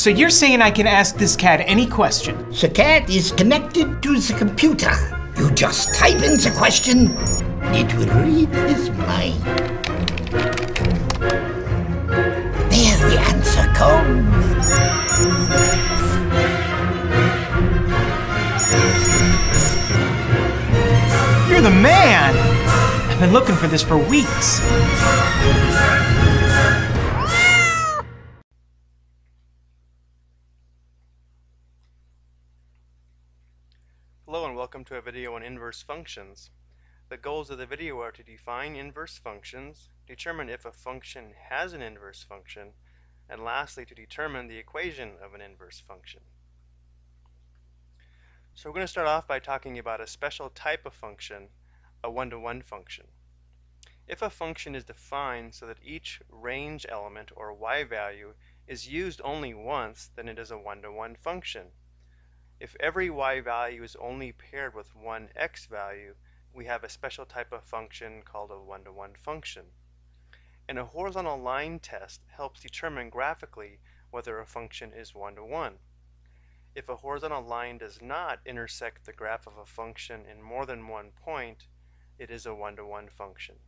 So you're saying I can ask this cat any question? The cat is connected to the computer. You just type in the question, it will read his mind. There the answer comes. You're the man! I've been looking for this for weeks. To a video on inverse functions. The goals of the video are to define inverse functions, determine if a function has an inverse function, and lastly to determine the equation of an inverse function. So we're going to start off by talking about a special type of function, a one-to-one -one function. If a function is defined so that each range element or y value is used only once, then it is a one-to-one -one function. If every y value is only paired with one x value, we have a special type of function called a one-to-one -one function. And a horizontal line test helps determine graphically whether a function is one-to-one. -one. If a horizontal line does not intersect the graph of a function in more than one point, it is a one-to-one -one function.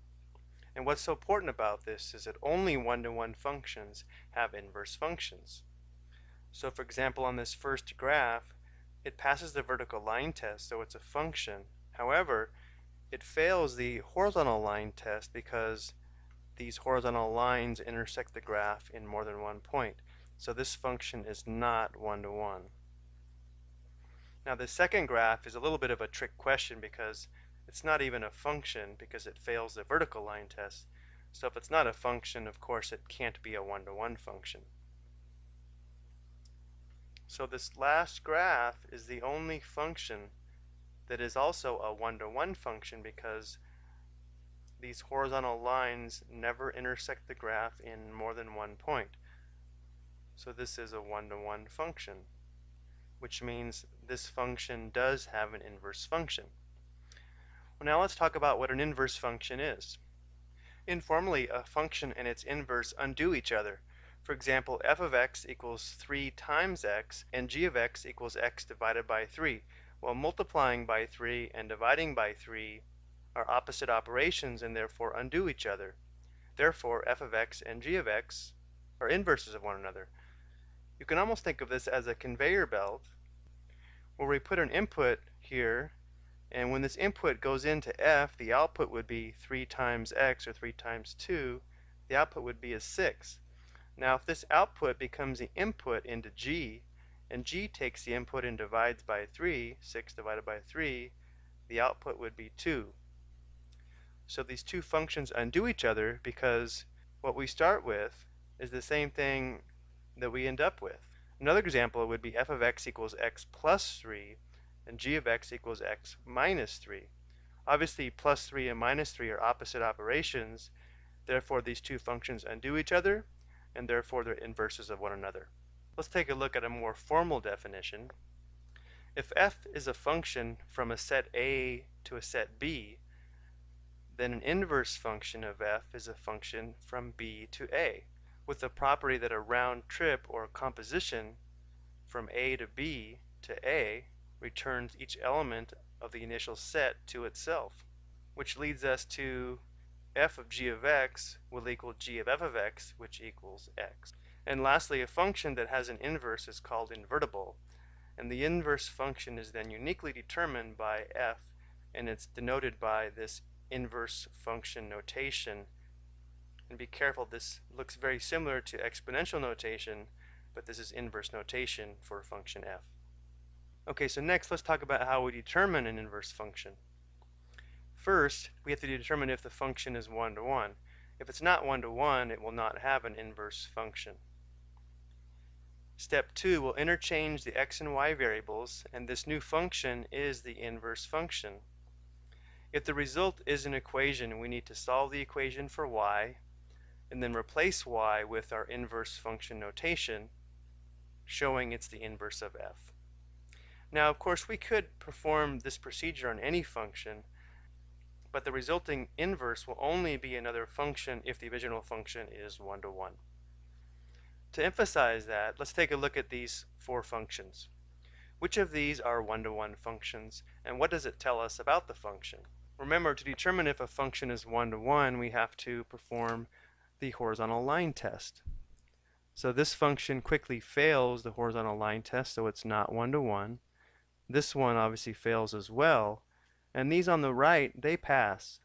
And what's so important about this is that only one-to-one -one functions have inverse functions. So for example, on this first graph, it passes the vertical line test, so it's a function. However, it fails the horizontal line test because these horizontal lines intersect the graph in more than one point. So this function is not one-to-one. -one. Now the second graph is a little bit of a trick question because it's not even a function because it fails the vertical line test. So if it's not a function, of course it can't be a one-to-one -one function. So this last graph is the only function that is also a one-to-one -one function because these horizontal lines never intersect the graph in more than one point. So this is a one-to-one -one function which means this function does have an inverse function. Well, now let's talk about what an inverse function is. Informally, a function and its inverse undo each other. For example, f of x equals 3 times x, and g of x equals x divided by 3. Well, multiplying by 3 and dividing by 3 are opposite operations and therefore undo each other. Therefore, f of x and g of x are inverses of one another. You can almost think of this as a conveyor belt where we put an input here and when this input goes into f the output would be 3 times x or 3 times 2 the output would be a 6 now if this output becomes the input into g and g takes the input and divides by 3 6 divided by 3 the output would be 2 so these two functions undo each other because what we start with is the same thing that we end up with. Another example would be f of x equals x plus 3 and g of x equals x minus 3. Obviously plus 3 and minus 3 are opposite operations, therefore these two functions undo each other and therefore they're inverses of one another. Let's take a look at a more formal definition. If f is a function from a set A to a set B, then an inverse function of f is a function from B to A with the property that a round trip or composition from A to B to A returns each element of the initial set to itself, which leads us to f of g of x will equal g of f of x, which equals x. And lastly, a function that has an inverse is called invertible, and the inverse function is then uniquely determined by f, and it's denoted by this inverse function notation and be careful, this looks very similar to exponential notation, but this is inverse notation for a function f. Okay, so next let's talk about how we determine an inverse function. First, we have to determine if the function is one-to-one. -one. If it's not one-to-one, -one, it will not have an inverse function. Step 2 will interchange the x and y variables, and this new function is the inverse function. If the result is an equation, we need to solve the equation for y, and then replace y with our inverse function notation, showing it's the inverse of f. Now, of course, we could perform this procedure on any function, but the resulting inverse will only be another function if the original function is one-to-one. -one. To emphasize that, let's take a look at these four functions. Which of these are one-to-one -one functions, and what does it tell us about the function? Remember, to determine if a function is one-to-one, -one, we have to perform the horizontal line test. So this function quickly fails the horizontal line test, so it's not one-to-one. -one. This one obviously fails as well. And these on the right, they pass.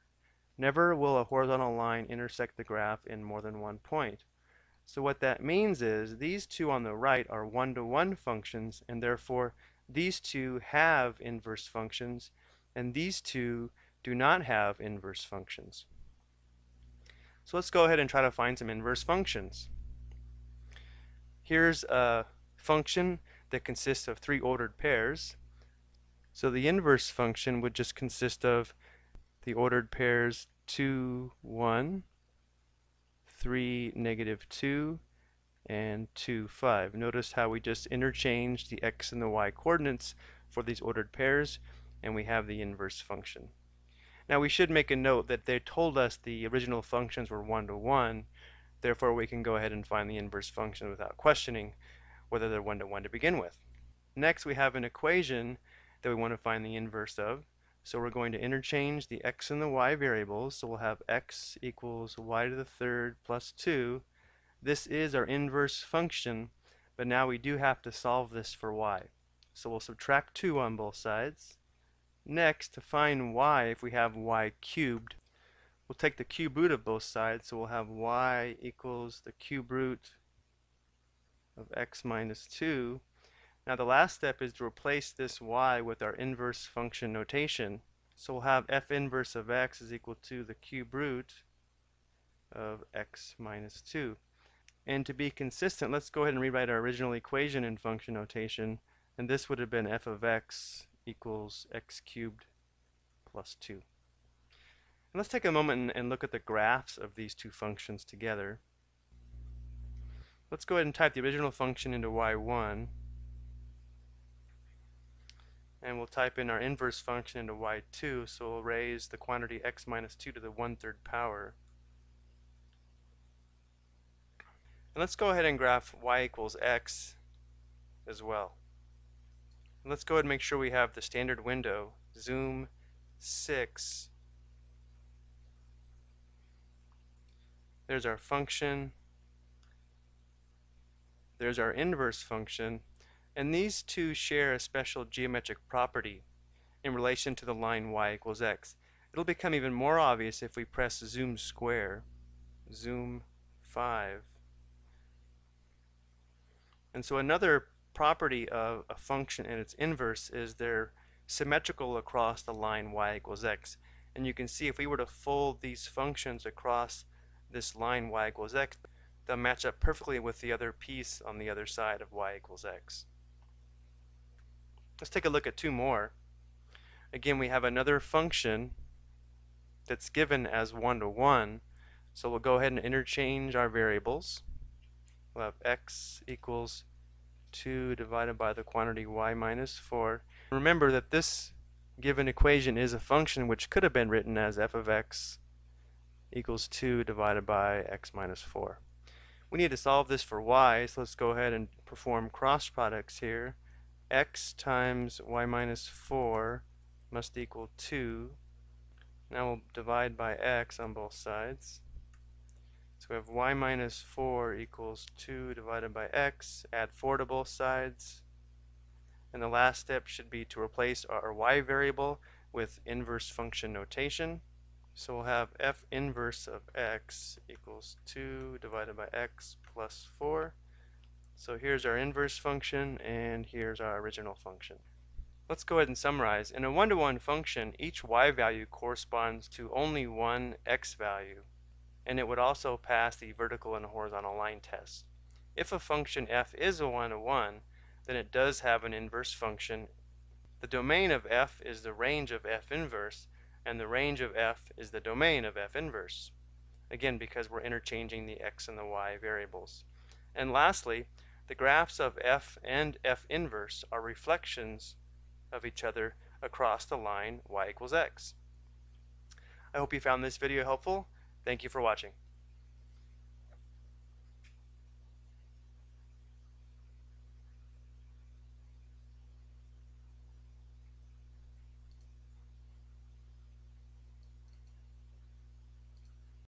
Never will a horizontal line intersect the graph in more than one point. So what that means is these two on the right are one-to-one -one functions, and therefore these two have inverse functions, and these two do not have inverse functions. So let's go ahead and try to find some inverse functions. Here's a function that consists of three ordered pairs. So the inverse function would just consist of the ordered pairs 2, 1, 3, negative 2, and 2, 5. Notice how we just interchanged the x and the y coordinates for these ordered pairs, and we have the inverse function. Now we should make a note that they told us the original functions were one-to-one, -one, therefore we can go ahead and find the inverse function without questioning whether they're one-to-one -one to begin with. Next we have an equation that we want to find the inverse of. So we're going to interchange the x and the y variables. So we'll have x equals y to the third plus 2. This is our inverse function, but now we do have to solve this for y. So we'll subtract 2 on both sides. Next, to find y, if we have y cubed, we'll take the cube root of both sides, so we'll have y equals the cube root of x minus 2. Now the last step is to replace this y with our inverse function notation. So we'll have f inverse of x is equal to the cube root of x minus 2. And to be consistent, let's go ahead and rewrite our original equation in function notation. And this would have been f of x equals x cubed plus 2. And let's take a moment and, and look at the graphs of these two functions together. Let's go ahead and type the original function into y1 and we'll type in our inverse function into y2 so we'll raise the quantity x minus 2 to the 1 third power and let's go ahead and graph y equals x as well Let's go ahead and make sure we have the standard window, zoom 6. There's our function. There's our inverse function. And these two share a special geometric property in relation to the line y equals x. It'll become even more obvious if we press zoom square, zoom 5. And so another property of a function and its inverse is they're symmetrical across the line y equals x. And you can see if we were to fold these functions across this line y equals x, they'll match up perfectly with the other piece on the other side of y equals x. Let's take a look at two more. Again, we have another function that's given as one to one. So we'll go ahead and interchange our variables. We'll have x equals 2 divided by the quantity y minus 4. Remember that this given equation is a function which could have been written as f of x equals 2 divided by x minus 4. We need to solve this for y, so let's go ahead and perform cross products here. X times y minus 4 must equal 2. Now we'll divide by x on both sides. So we have y minus 4 equals 2 divided by x. Add 4 to both sides. And the last step should be to replace our y variable with inverse function notation. So we'll have f inverse of x equals 2 divided by x plus 4. So here's our inverse function and here's our original function. Let's go ahead and summarize. In a one-to-one -one function, each y value corresponds to only one x value and it would also pass the vertical and horizontal line test. If a function f is a one-to-one, then it does have an inverse function. The domain of f is the range of f inverse, and the range of f is the domain of f inverse. Again, because we're interchanging the x and the y variables. And lastly, the graphs of f and f inverse are reflections of each other across the line y equals x. I hope you found this video helpful. Thank you for watching.